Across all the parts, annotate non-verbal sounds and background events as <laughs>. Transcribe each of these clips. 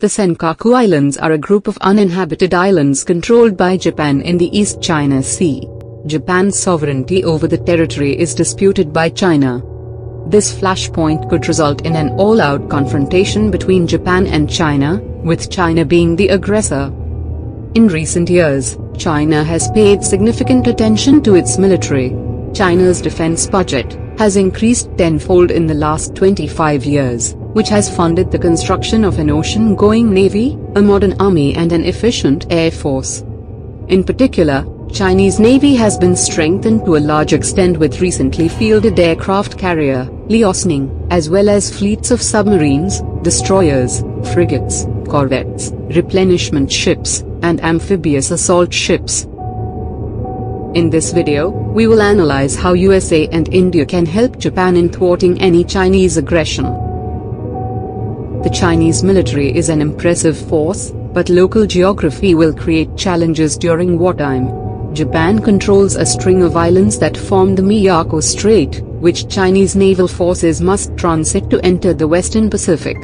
The Senkaku Islands are a group of uninhabited islands controlled by Japan in the East China Sea. Japan's sovereignty over the territory is disputed by China. This flashpoint could result in an all-out confrontation between Japan and China, with China being the aggressor. In recent years, China has paid significant attention to its military. China's defense budget has increased tenfold in the last 25 years, which has funded the construction of an ocean-going navy, a modern army and an efficient air force. In particular, Chinese Navy has been strengthened to a large extent with recently fielded aircraft carrier, Liaoning, as well as fleets of submarines, destroyers, frigates, corvettes, replenishment ships, and amphibious assault ships. In this video, we will analyze how USA and India can help Japan in thwarting any Chinese aggression. The Chinese military is an impressive force, but local geography will create challenges during wartime. Japan controls a string of islands that form the Miyako Strait, which Chinese naval forces must transit to enter the western Pacific.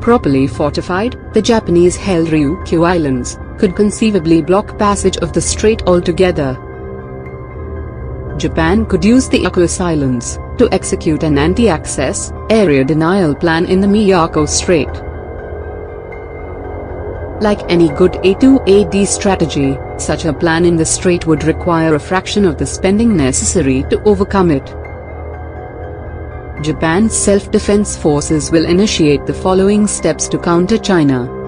Properly fortified, the Japanese-held Ryukyu Islands could conceivably block passage of the strait altogether. Japan could use the Akos Islands to execute an anti-access, area denial plan in the Miyako Strait. Like any good A2AD strategy, such a plan in the strait would require a fraction of the spending necessary to overcome it. Japan's self-defense forces will initiate the following steps to counter China.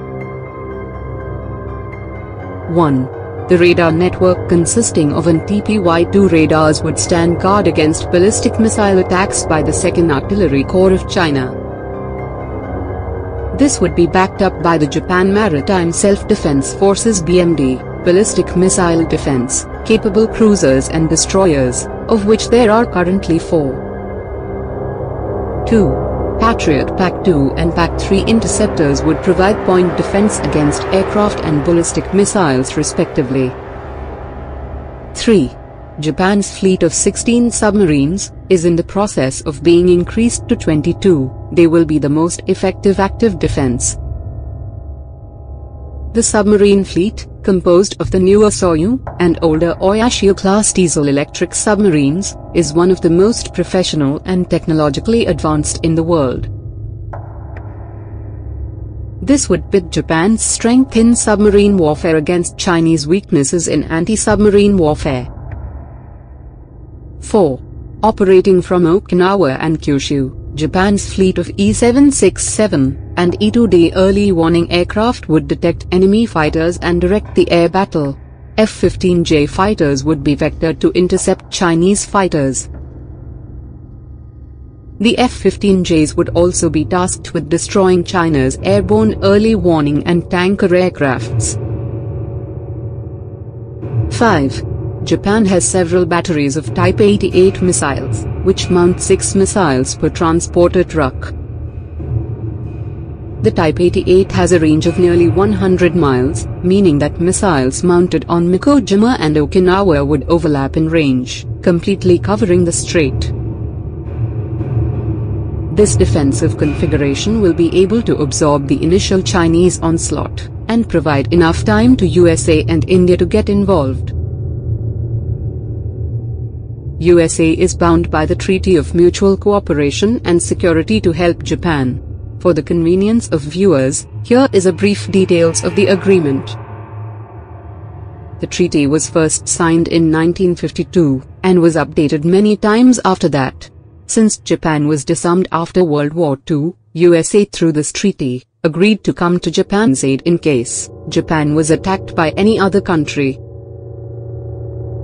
1. The radar network consisting of AN/TPY-2 radars would stand guard against ballistic missile attacks by the 2nd Artillery Corps of China. This would be backed up by the Japan Maritime Self-Defense Forces BMD, ballistic missile defense, capable cruisers and destroyers, of which there are currently four. 2. Patriot PAC-2 and PAC-3 interceptors would provide point defense against aircraft and ballistic missiles respectively. 3. Japan's fleet of 16 submarines is in the process of being increased to 22. They will be the most effective active defense. The submarine fleet, composed of the newer Soryu and older Oyashio-class diesel-electric submarines, is one of the most professional and technologically advanced in the world. This would pit Japan's strength in submarine warfare against Chinese weaknesses in anti-submarine warfare. 4. Operating from Okinawa and Kyushu, Japan's fleet of E-767 and E-2D early warning aircraft would detect enemy fighters and direct the air battle. F-15J fighters would be vectored to intercept Chinese fighters. The F-15Js would also be tasked with destroying China's airborne early warning and tanker aircrafts. 5. Japan has several batteries of Type 88 missiles, which mount 6 missiles per transporter truck. The Type 88 has a range of nearly 100 miles, meaning that missiles mounted on Miyakojima and Okinawa would overlap in range, completely covering the strait. This defensive configuration will be able to absorb the initial Chinese onslaught, and provide enough time to USA and India to get involved. USA is bound by the Treaty of Mutual Cooperation and Security to help Japan. For the convenience of viewers, here is a brief details of the agreement. The treaty was first signed in 1952 and was updated many times after that. Since Japan was disarmed after World War II, USA through this treaty agreed to come to Japan's aid in case Japan was attacked by any other country.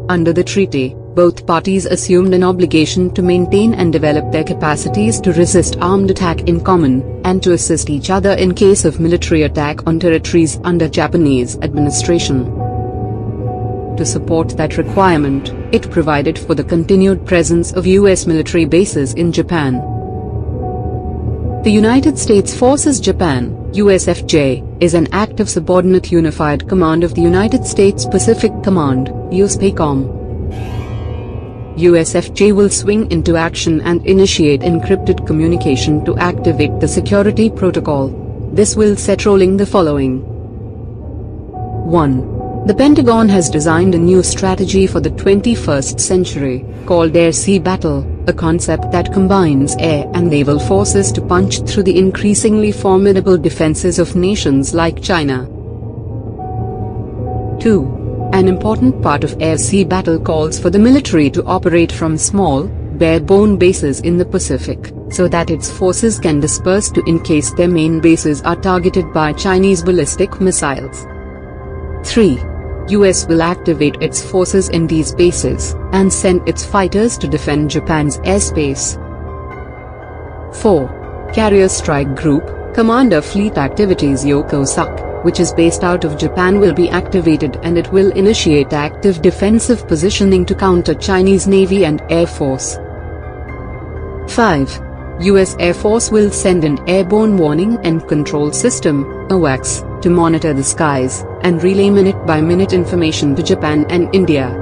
Under the treaty, both parties assumed an obligation to maintain and develop their capacities to resist armed attack in common, and to assist each other in case of military attack on territories under Japanese administration. To support that requirement, it provided for the continued presence of U.S. military bases in Japan. The United States Forces Japan, USFJ, is an active subordinate unified command of the United States Pacific Command, USPACOM. USFJ will swing into action and initiate encrypted communication to activate the security protocol. This will set rolling the following. 1. The Pentagon has designed a new strategy for the 21st century, called Air-Sea Battle, a concept that combines air and naval forces to punch through the increasingly formidable defenses of nations like China. 2. An important part of air-sea battle calls for the military to operate from small, bare-bone bases in the Pacific, so that its forces can disperse to in case their main bases are targeted by Chinese ballistic missiles. 3. US will activate its forces in these bases, and send its fighters to defend Japan's airspace. 4. Carrier Strike Group, Commander Fleet Activities Yokosuka, which is based out of Japan will be activated and it will initiate active defensive positioning to counter Chinese Navy and Air Force. 5. US Air Force will send an Airborne Warning and Control System, AWACS, to monitor the skies, and relay minute-by-minute information to Japan and India.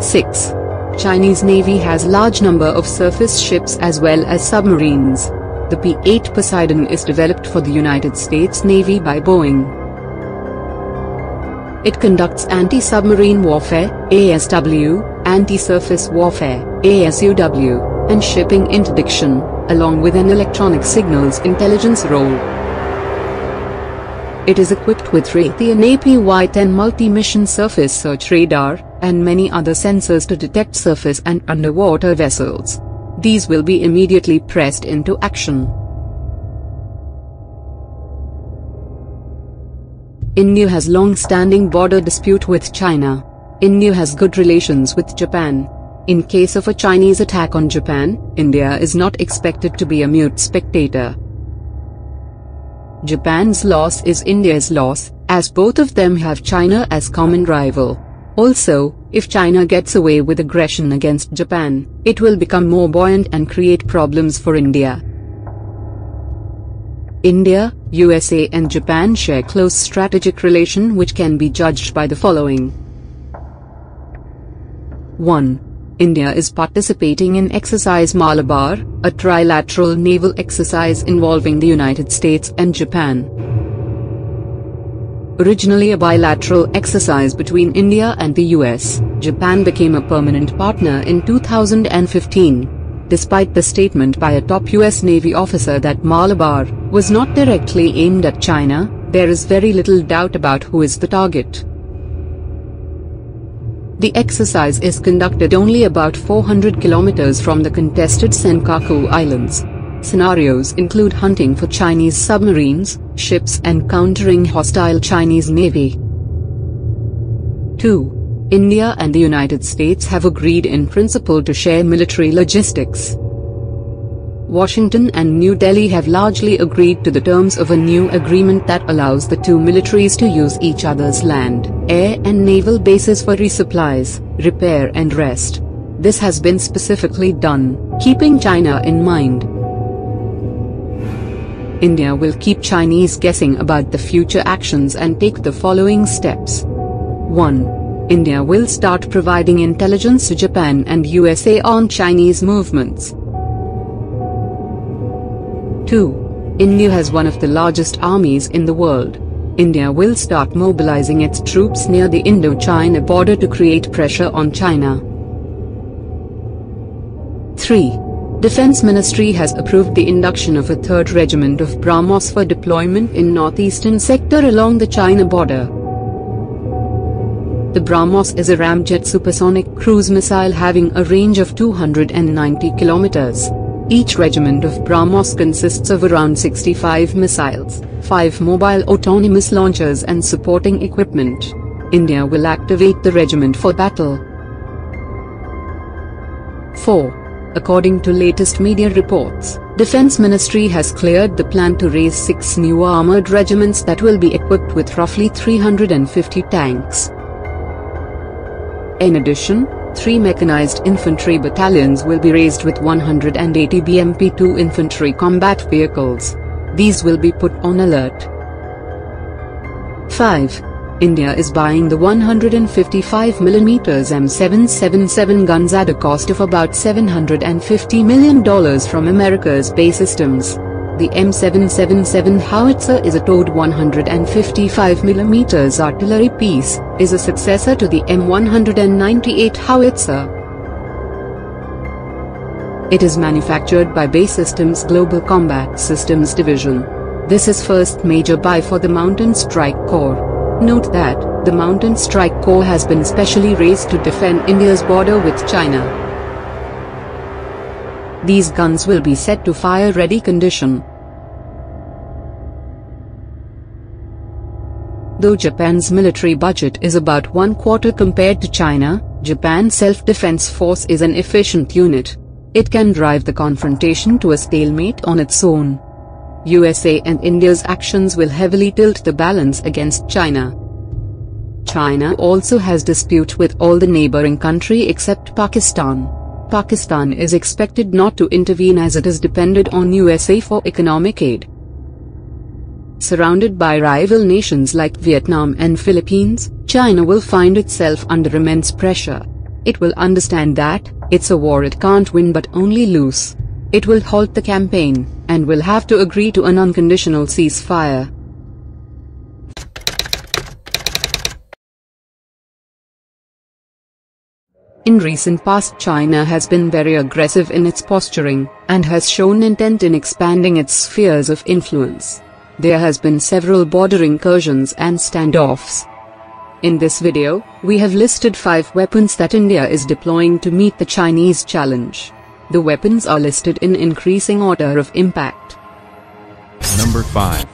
6. Chinese Navy has large number of surface ships as well as submarines. The P-8 Poseidon is developed for the United States Navy by Boeing. It conducts anti-submarine warfare, ASW, anti-surface warfare, ASUW, and shipping interdiction, along with an electronic signals intelligence role. It is equipped with Raytheon APY-10 multi-mission surface search radar, and many other sensors to detect surface and underwater vessels. These will be immediately pressed into action. India has long-standing border dispute with China. India has good relations with Japan. In case of a Chinese attack on Japan, India is not expected to be a mute spectator. Japan's loss is India's loss, as both of them have China as common rival. Also, if China gets away with aggression against Japan, it will become more buoyant and create problems for India. India, USA and Japan share close strategic relation which can be judged by the following. 1. India is participating in Exercise Malabar, a trilateral naval exercise involving the United States and Japan. Originally a bilateral exercise between India and the US, Japan became a permanent partner in 2015. Despite the statement by a top US Navy officer that Malabar was not directly aimed at China, there is very little doubt about who is the target. The exercise is conducted only about 400 kilometers from the contested Senkaku Islands. Scenarios include hunting for Chinese submarines, ships and countering hostile Chinese Navy. 2. India and the United States have agreed in principle to share military logistics. Washington and New Delhi have largely agreed to the terms of a new agreement that allows the two militaries to use each other's land, air and naval bases for resupplies, repair and rest. This has been specifically done, keeping China in mind. India will keep Chinese guessing about the future actions and take the following steps. 1. India will start providing intelligence to Japan and USA on Chinese movements. 2. India has one of the largest armies in the world. India will start mobilizing its troops near the Indo-China border to create pressure on China. 3. Defense Ministry has approved the induction of a third regiment of BrahMos for deployment in northeastern sector along the China border. The BrahMos is a ramjet supersonic cruise missile having a range of 290 kilometers. Each regiment of BrahMos consists of around 65 missiles, 5 mobile autonomous launchers and supporting equipment. India will activate the regiment for battle. 4. According to latest media reports, Defense Ministry has cleared the plan to raise 6 new armored regiments that will be equipped with roughly 350 tanks. In addition, Three mechanized infantry battalions will be raised with 180 BMP-2 infantry combat vehicles. These will be put on alert. 5. India is buying the 155mm M777 guns at a cost of about $750 million from America's BAE Systems. The M777 howitzer is a towed 155mm artillery piece, is a successor to the M198 howitzer. It is manufactured by BAE Systems Global Combat Systems Division. This is first major buy for the Mountain Strike Corps. Note that, the Mountain Strike Corps has been specially raised to defend India's border with China. These guns will be set to fire-ready condition. Though Japan's military budget is about one quarter compared to China, Japan's self-defense force is an efficient unit. It can drive the confrontation to a stalemate on its own. USA and India's actions will heavily tilt the balance against China. China also has dispute with all the neighboring country except Pakistan. Pakistan is expected not to intervene as it is dependent on USA for economic aid. Surrounded by rival nations like Vietnam and Philippines, China will find itself under immense pressure. It will understand that, it's a war it can't win but only lose. It will halt the campaign, and will have to agree to an unconditional ceasefire. In recent past China has been very aggressive in its posturing, and has shown intent in expanding its spheres of influence. There has been several border incursions and standoffs. In this video, we have listed 5 weapons that India is deploying to meet the Chinese challenge. The weapons are listed in increasing order of impact. Number 5.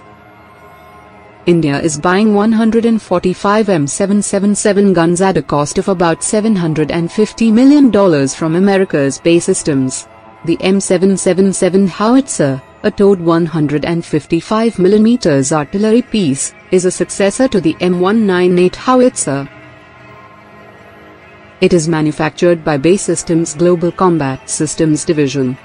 India is buying 145 M777 guns at a cost of about $750 million from America's BAE Systems. The M777 howitzer, a towed 155mm artillery piece, is a successor to the M198 howitzer. It is manufactured by BAE Systems Global Combat Systems Division.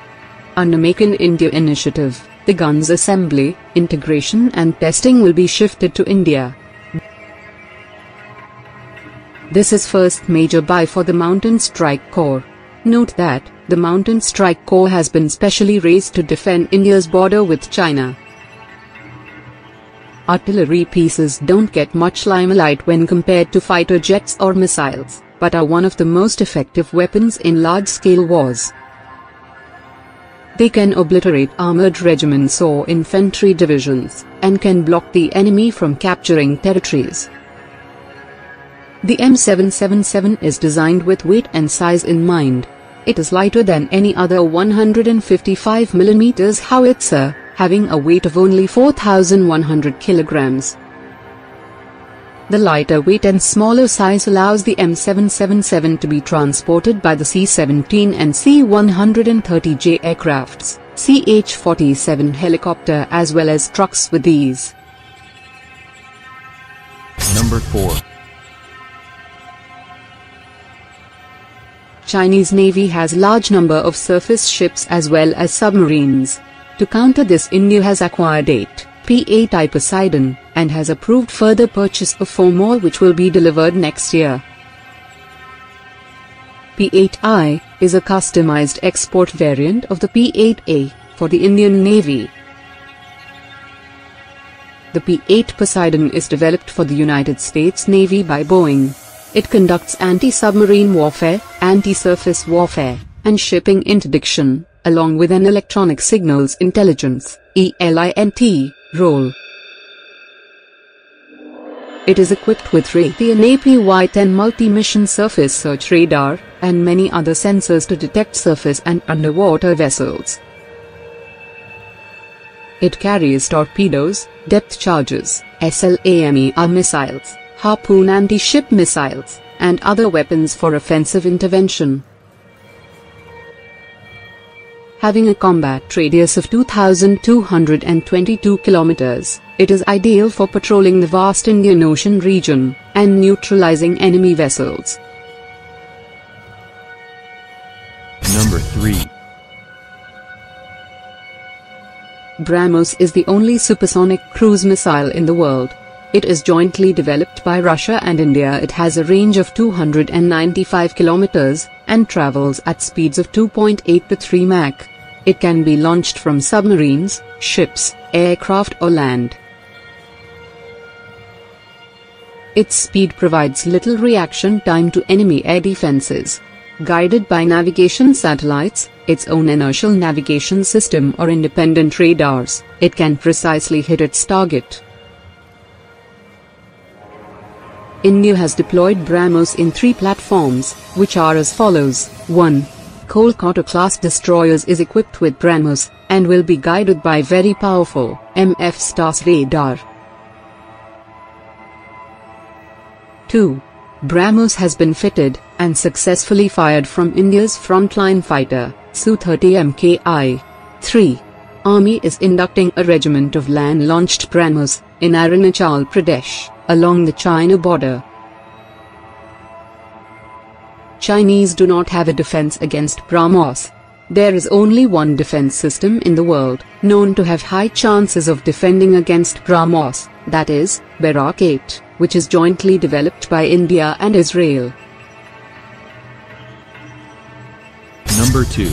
Under Make in India initiative, the gun's assembly, integration and testing will be shifted to India. This is first major buy for the Mountain Strike Corps. Note that, the Mountain Strike Corps has been specially raised to defend India's border with China. Artillery pieces don't get much limelight when compared to fighter jets or missiles, but are one of the most effective weapons in large-scale wars. They can obliterate armored regiments or infantry divisions, and can block the enemy from capturing territories. The M777 is designed with weight and size in mind. It is lighter than any other 155mm howitzer, having a weight of only 4,100 kilograms. The lighter weight and smaller size allows the M777 to be transported by the C-17 and C-130J aircrafts, CH-47 helicopter as well as trucks with ease. Number 4. Chinese Navy has large number of surface ships as well as submarines. To counter this India has acquired 8 P-8I Poseidon, and has approved further purchase of 4 more which will be delivered next year. P-8I is a customized export variant of the P-8A for the Indian Navy. The P-8 Poseidon is developed for the United States Navy by Boeing. It conducts anti-submarine warfare, anti-surface warfare, and shipping interdiction, along with an electronic signals intelligence ELINT, role. It is equipped with Raytheon APY-10 multi-mission surface search radar, and many other sensors to detect surface and underwater vessels. It carries torpedoes, depth charges, SLAM-ER uh, missiles, Harpoon anti-ship missiles, and other weapons for offensive intervention. Having a combat radius of 2,222 kilometers, it is ideal for patrolling the vast Indian Ocean region and neutralizing enemy vessels. Number 3. BrahMos is the only supersonic cruise missile in the world. It is jointly developed by Russia and India. It has a range of 295 kilometers and travels at speeds of 2.8 to 3 Mach. It can be launched from submarines, ships, aircraft or land. Its speed provides little reaction time to enemy air defenses. Guided by navigation satellites, its own inertial navigation system or independent radars, it can precisely hit its target. India has deployed BrahMos in three platforms, which are as follows. 1. Kolkata-class destroyers is equipped with BrahMos, and will be guided by very powerful MF STARS radar. 2. BrahMos has been fitted and successfully fired from India's frontline fighter, Su-30 MKI. 3. Army is inducting a regiment of land-launched BrahMos in Arunachal Pradesh, along the China border. Chinese do not have a defense against BrahMos. There is only one defense system in the world, known to have high chances of defending against BrahMos, that is, Barak 8, which is jointly developed by India and Israel. Number 2.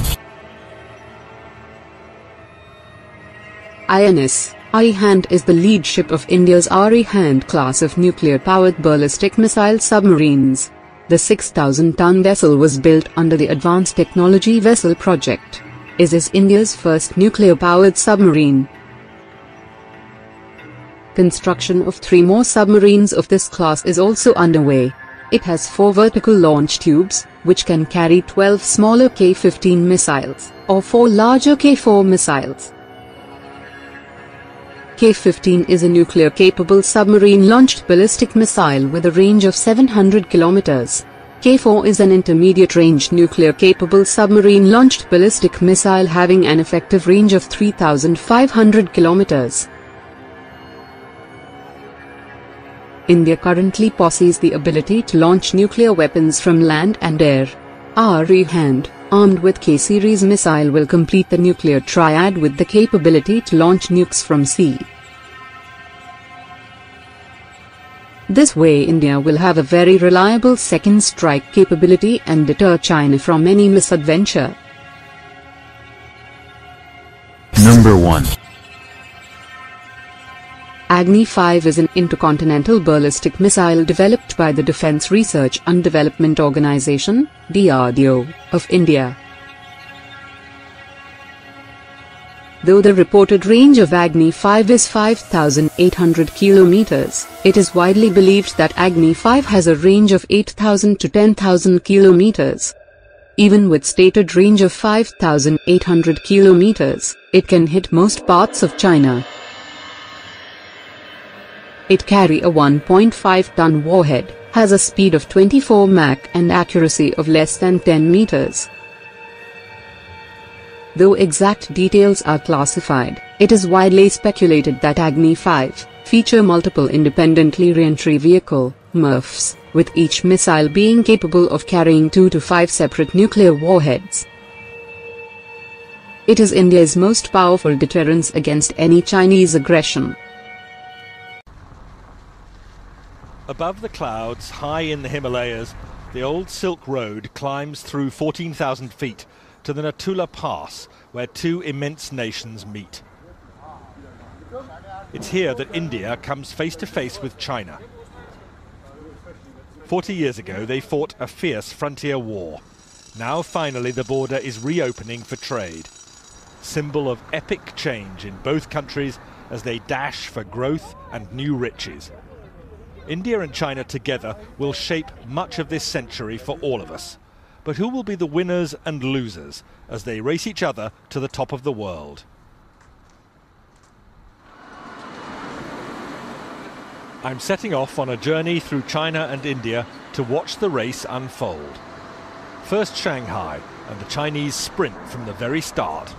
INS Arihant is the lead ship of India's Arihant class of nuclear-powered ballistic missile submarines. The 6,000-ton vessel was built under the Advanced Technology Vessel Project. Is is India's first nuclear-powered submarine. Construction of three more submarines of this class is also underway. It has four vertical launch tubes, which can carry 12 smaller K-15 missiles, or four larger K-4 missiles. K-15 is a nuclear-capable submarine-launched ballistic missile with a range of 700 kilometers. K-4 is an intermediate-range nuclear-capable submarine-launched ballistic missile having an effective range of 3,500 kilometers. India currently possesses the ability to launch nuclear weapons from land and air. Arihant, armed with K-series missile will complete the nuclear triad with the capability to launch nukes from sea. This way India will have a very reliable second strike capability and deter China from any misadventure. Number 1. Agni 5 is an intercontinental ballistic missile developed by the Defence Research and Development Organisation, DRDO, of India. Though the reported range of Agni 5 is 5,800 kilometers, it is widely believed that Agni 5 has a range of 8,000 to 10,000 kilometers. Even with stated range of 5,800 kilometers, it can hit most parts of China. It carry a 1.5-ton warhead, has a speed of 24 Mach and accuracy of less than 10 meters. Though exact details are classified, it is widely speculated that Agni 5 feature multiple independently reentry vehicle MIRVs, with each missile being capable of carrying 2 to 5 separate nuclear warheads. It is India's most powerful deterrence against any Chinese aggression. Above the clouds, high in the Himalayas, the old Silk Road climbs through 14,000 feet to the Nathu La Pass, where two immense nations meet. It's here that India comes face to face with China. Forty years ago, they fought a fierce frontier war. Now, finally, the border is reopening for trade. Symbol of epic change in both countries as they dash for growth and new riches. India and China together will shape much of this century for all of us. But who will be the winners and losers as they race each other to the top of the world? I'm setting off on a journey through China and India to watch the race unfold. First Shanghai and the Chinese sprint from the very start.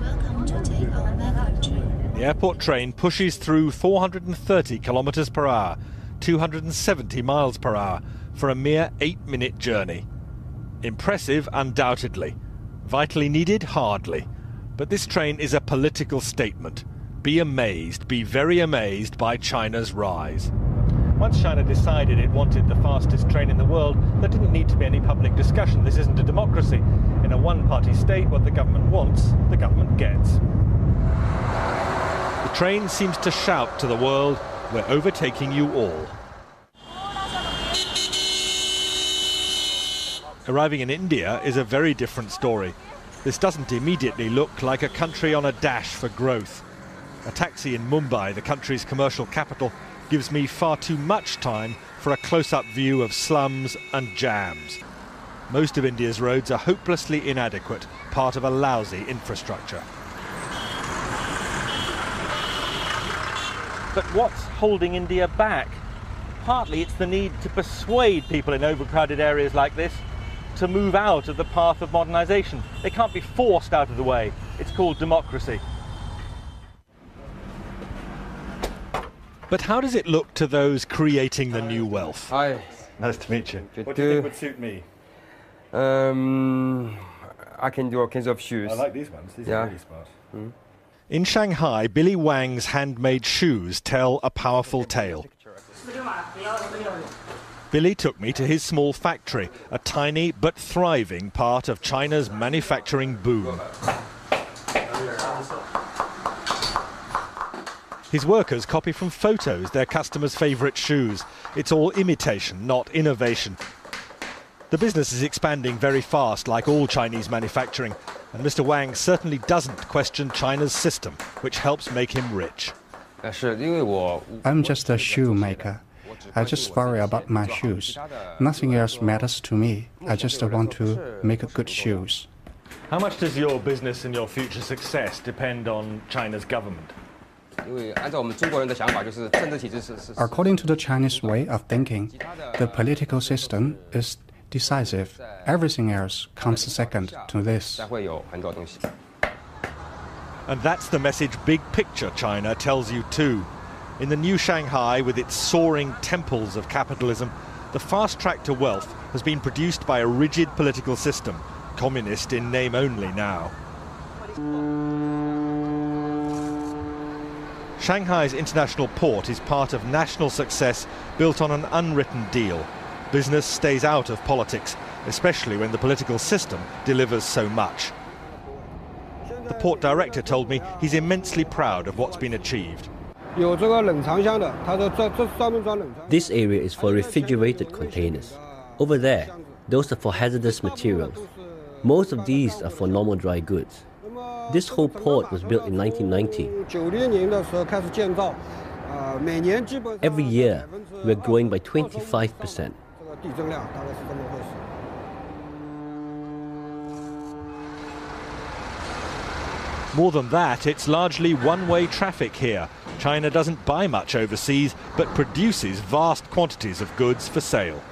Welcome to take our baggage train. The airport train pushes through 430 kilometers per hour, 270 miles per hour, for a mere eight minute journey. Impressive, undoubtedly. Vitally needed, hardly. But this train is a political statement. Be amazed, be very amazed by China's rise. Once China decided it wanted the fastest train in the world, there didn't need to be any public discussion. This isn't a democracy. In a one party state, what the government wants, the government gets. The train seems to shout to the world, we're overtaking you all. Arriving in India is a very different story. This doesn't immediately look like a country on a dash for growth. A taxi in Mumbai, the country's commercial capital, gives me far too much time for a close up view of slums and jams. Most of India's roads are hopelessly inadequate, part of a lousy infrastructure. But what's holding India back? Partly it's the need to persuade people in overcrowded areas like this to move out of the path of modernisation. They can't be forced out of the way. It's called democracy. But how does it look to those creating the new wealth? Hi. Nice to meet you. What do you think would suit me? Um, I can do all kinds of shoes. I like these ones. These Yeah. smart. In Shanghai, Billy Wang's handmade shoes tell a powerful tale. Billy took me to his small factory, a tiny but thriving part of China's manufacturing boom. His workers copy from photos their customers' favourite shoes. It's all imitation, not innovation. The business is expanding very fast, like all Chinese manufacturing, and Mr. Wang certainly doesn't question China's system, which helps make him rich. I'm just a shoemaker. I just worry about my shoes. Nothing else matters to me. I just want to make good shoes. How much does your business and your future success depend on China's government? According to the Chinese way of thinking, the political system is decisive. Everything else comes second to this. And that's the message Big Picture China tells you too. In the new Shanghai, with its soaring temples of capitalism, the fast track to wealth has been produced by a rigid political system, communist in name only now. Shanghai's international port is part of national success built on an unwritten deal. Business stays out of politics, especially when the political system delivers so much. The port director told me he's immensely proud of what's been achieved. This area is for refrigerated containers. Over there, those are for hazardous materials. Most of these are for normal dry goods. This whole port was built in 1990. Every year, we're growing by 25%. More than that, it's largely one-way traffic here. China doesn't buy much overseas, but produces vast quantities of goods for sale.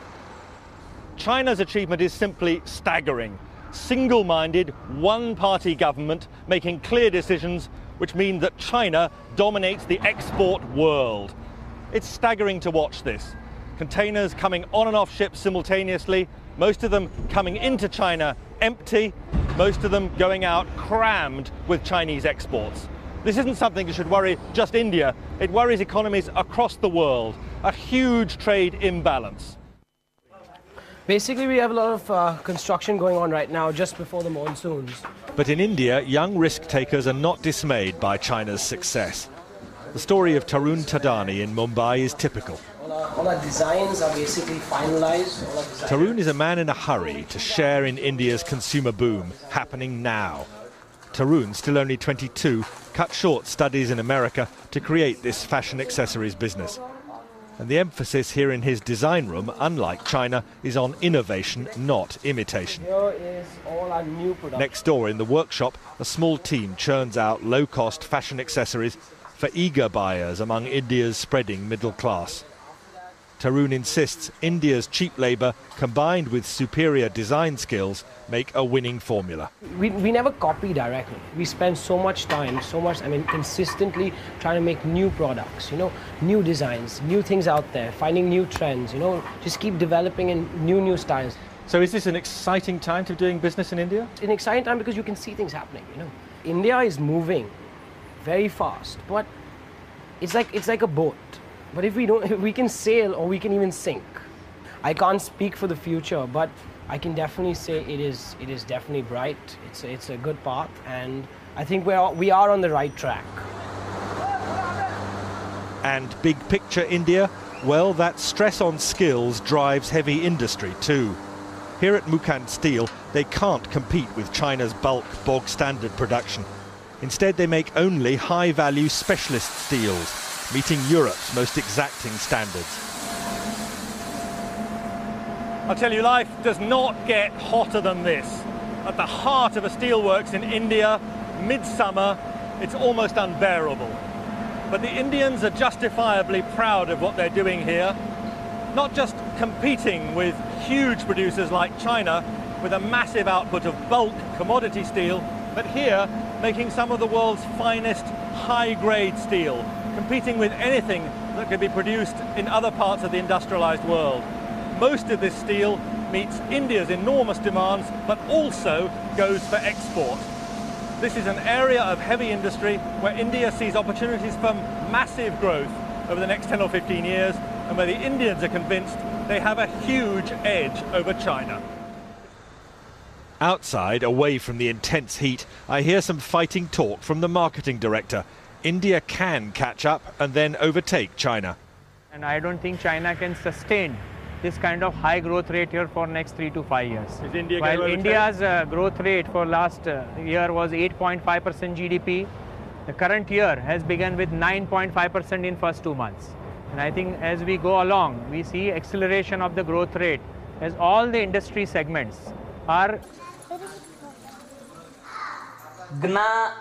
China's achievement is simply staggering. Single minded, one party government making clear decisions which mean that China dominates the export world. It's staggering to watch this. Containers coming on and off ships simultaneously, most of them coming into China empty, most of them going out crammed with Chinese exports. This isn't something that should worry just India, it worries economies across the world. A huge trade imbalance. Basically, we have a lot of uh, construction going on right now just before the monsoons. But in India, young risk takers are not dismayed by China's success. The story of Tarun Tadani in Mumbai is typical. All our, all our designs are basically finalized. All our designs- Tarun is a man in a hurry to share in India's consumer boom, happening now. Tarun, still only 22, cut short studies in America to create this fashion accessories business. And the emphasis here in his design room, unlike China, is on innovation, not imitation. Here is all our new production. Next door in the workshop, a small team churns out low cost fashion accessories for eager buyers among India's spreading middle class. Tarun insists India's cheap labour combined with superior design skills make a winning formula. We, we never copy directly. We spend so much time, so much, I mean, consistently trying to make new products, you know, new designs, new things out there, finding new trends, you know, just keep developing in new, new styles. So, is this an exciting time to be doing business in India? It's an exciting time because you can see things happening, you know. India is moving very fast, but it's like it's like a boat. But if we don't <laughs> we can sail or we can even sink. I can't speak for the future, but I can definitely say it is it is definitely bright. It's a, it's a good path, and I think we are we are on the right track. And big picture India, well, that stress on skills drives heavy industry too. Here at Mukand Steel, they can't compete with China's bulk bog standard production. Instead, they make only high value specialist steels, meeting Europe's most exacting standards. I tell you, life does not get hotter than this. At the heart of a steelworks in India, midsummer, it's almost unbearable. But the Indians are justifiably proud of what they're doing here, not just competing with huge producers like China with a massive output of bulk commodity steel, but here making some of the world's finest high-grade steel, competing with anything that could be produced in other parts of the industrialized world most of this steel meets India's enormous demands, but also goes for export. This is an area of heavy industry where India sees opportunities for massive growth over the next 10 or 15 years, and where the Indians are convinced they have a huge edge over China. Outside, away from the intense heat, I hear some fighting talk from the marketing director. India can catch up and then overtake China. And I don't think China can sustain this kind of high growth rate here for next three to five years. Is India While India's uh, growth rate for last uh, year was 8.5% GDP, the current year has begun with 9.5% in first two months. And I think as we go along, we see acceleration of the growth rate as all the industry segments are Gna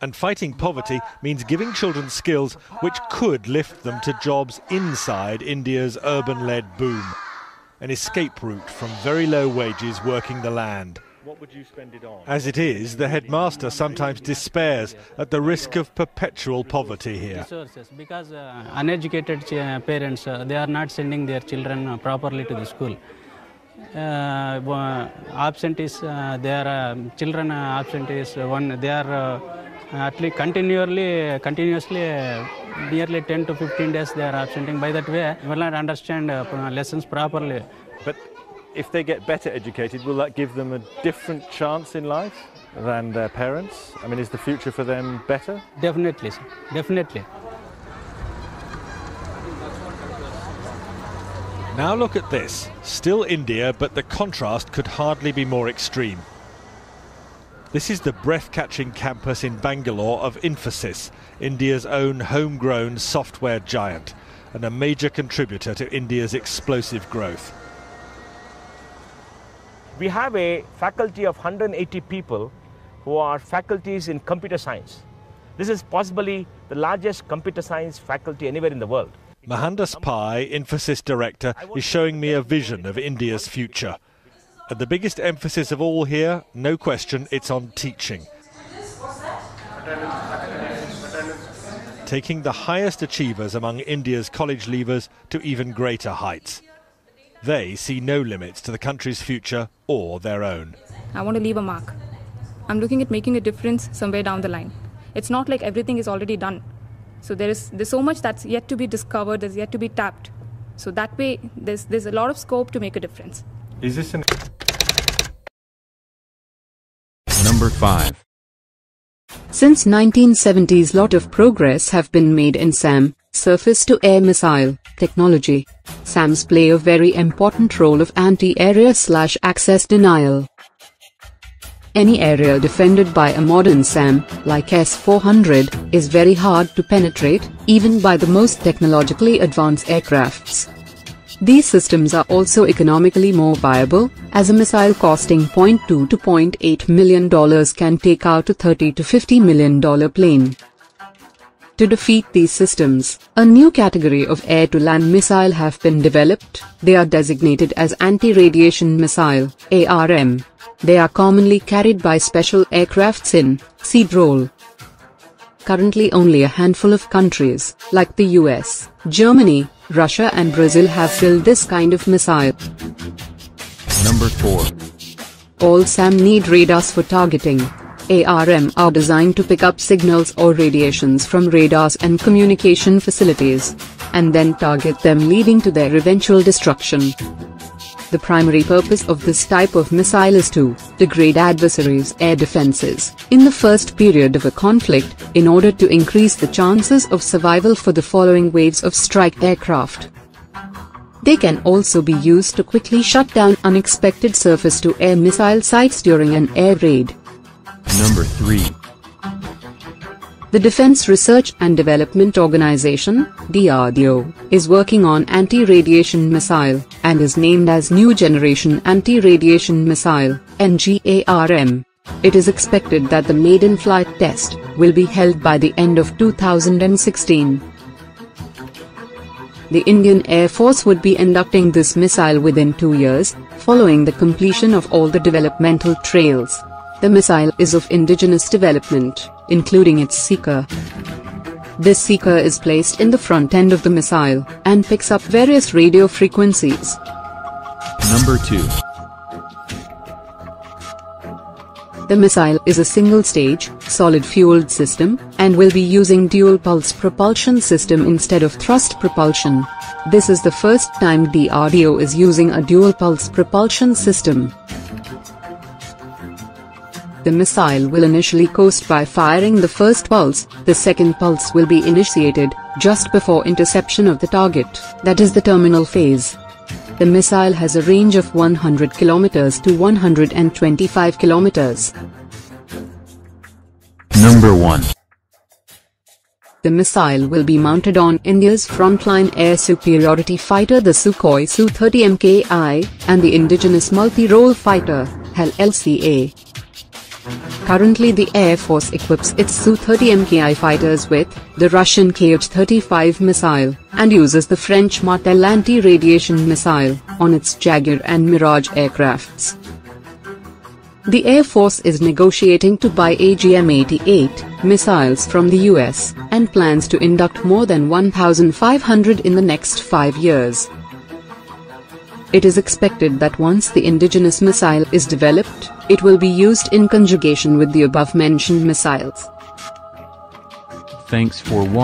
and fighting poverty means giving children skills which could lift them to jobs inside India's urban led boom. An escape route from very low wages working the land. What would you spend it on? As it is, the headmaster sometimes despairs at the risk of perpetual poverty here. Resources, because uh, uneducated parents, uh, they are not sending their children uh, properly to the school. Uh, absentees, uh, their uh, children absentees, one, they are at least continually, continuously, nearly 10 to 15 days they are absenting. By that way, will not understand uh, lessons properly. But if they get better educated, will that give them a different chance in life than their parents? I mean, is the future for them better? Definitely, sir. definitely. Now look at this. Still India, but the contrast could hardly be more extreme. This is the breath-catching campus in Bangalore of Infosys, India's own homegrown software giant, and a major contributor to India's explosive growth. We have a faculty of 180 people who are faculties in computer science. This is possibly the largest computer science faculty anywhere in the world. Mohandas Pai, Infosys director, is showing me a vision of India's future. And the biggest emphasis of all here, no question, it's on teaching. Taking the highest achievers among India's college leavers to even greater heights. They see no limits to the country's future or their own. I want to leave a mark. I'm looking at making a difference somewhere down the line. It's not like everything is already done. So there is there's so much that's yet to be discovered, there's yet to be tapped. So that way there's there's a lot of scope to make a difference. Is this an Number 5. Since 1970s lot of progress have been made in SAM, surface-to-air missile, technology. SAMs play a very important role of anti-area slash access denial. Any area defended by a modern SAM, like S-400, is very hard to penetrate, even by the most technologically advanced aircrafts. These systems are also economically more viable, as a missile costing $0.2 to $0.8 million can take out a 30 to $50 million plane. To defeat these systems, a new category of air-to-land missile have been developed, they are designated as anti-radiation missile, ARM. They are commonly carried by special aircrafts in, SEAD role. Currently only a handful of countries, like the US, Germany, Russia and Brazil have built this kind of missile. Number 4. All SAM need radars for targeting. ARM are designed to pick up signals or radiations from radars and communication facilities, and then target them leading to their eventual destruction. The primary purpose of this type of missile is to degrade adversaries' air defenses in the first period of a conflict, in order to increase the chances of survival for the following waves of strike aircraft. They can also be used to quickly shut down unexpected surface-to-air missile sites during an air raid. Number 3. The Defense Research and Development Organization, DRDO, is working on anti-radiation missile and is named as New Generation Anti-Radiation Missile, NGARM. It is expected that the maiden flight test will be held by the end of 2016. The Indian Air Force would be inducting this missile within two years, following the completion of all the developmental trails. The missile is of indigenous development, including its seeker. This seeker is placed in the front end of the missile and picks up various radio frequencies. Number 2. The missile is a single-stage, solid-fueled system, and will be using dual-pulse propulsion system instead of thrust propulsion. This is the first time DRDO is using a dual-pulse propulsion system. The missile will initially coast by firing the first pulse, the second pulse will be initiated just before interception of the target, that is the terminal phase. The missile has a range of 100 kilometers to 125 kilometers. Number 1. The missile will be mounted on India's frontline air superiority fighter the Sukhoi Su-30 MKI and the indigenous multi-role fighter, HAL LCA. Currently the Air Force equips its Su-30 MKI fighters with the Russian Kh-35 missile and uses the French Martel anti-radiation missile on its Jaguar and Mirage aircrafts. The Air Force is negotiating to buy AGM-88 missiles from the US and plans to induct more than 1,500 in the next five years. It is expected that once the indigenous missile is developed, it will be used in conjugation with the above-mentioned missiles. Thanks for watching.